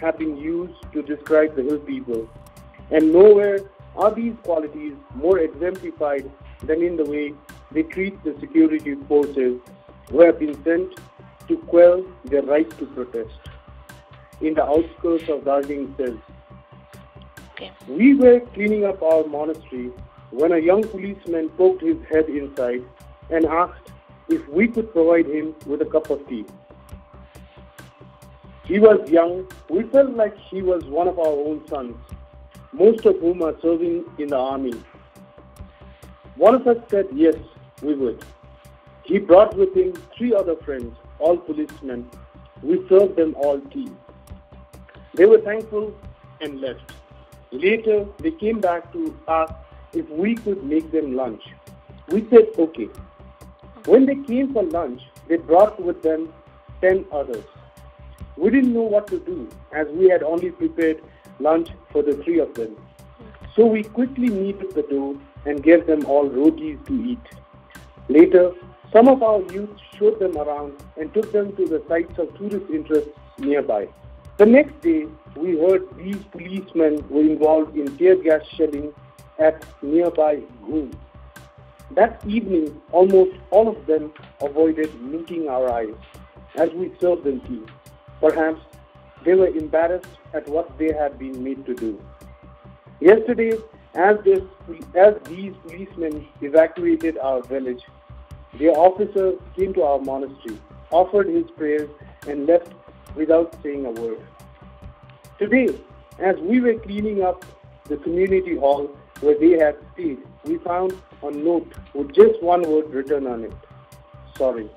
Have been used to describe the hill people, and nowhere are these qualities more exemplified than in the way they treat the security forces who have been sent to quell their right to protest in the outskirts of Darjeeling cells. Okay. We were cleaning up our monastery when a young policeman poked his head inside and asked if we could provide him with a cup of tea. He was young. We felt like he was one of our own sons, most of whom are serving in the army. One of us said yes, we would. He brought with him three other friends, all policemen. We served them all tea. They were thankful and left. Later, they came back to ask if we could make them lunch. We said okay. When they came for lunch, they brought with them 10 others. We didn't know what to do as we had only prepared lunch for the three of them. So we quickly kneaded the dough and gave them all rotis to eat. Later, some of our youth showed them around and took them to the sites of tourist interest nearby. The next day, we heard these policemen were involved in tear gas shelling at nearby Ghoom. That evening, almost all of them avoided meeting our eyes as we served them tea. Perhaps they were embarrassed at what they had been made to do. Yesterday, as, this, as these policemen evacuated our village, their officer came to our monastery, offered his prayers, and left without saying a word. Today, as we were cleaning up the community hall where they had stayed, we found a note with just one word written on it sorry.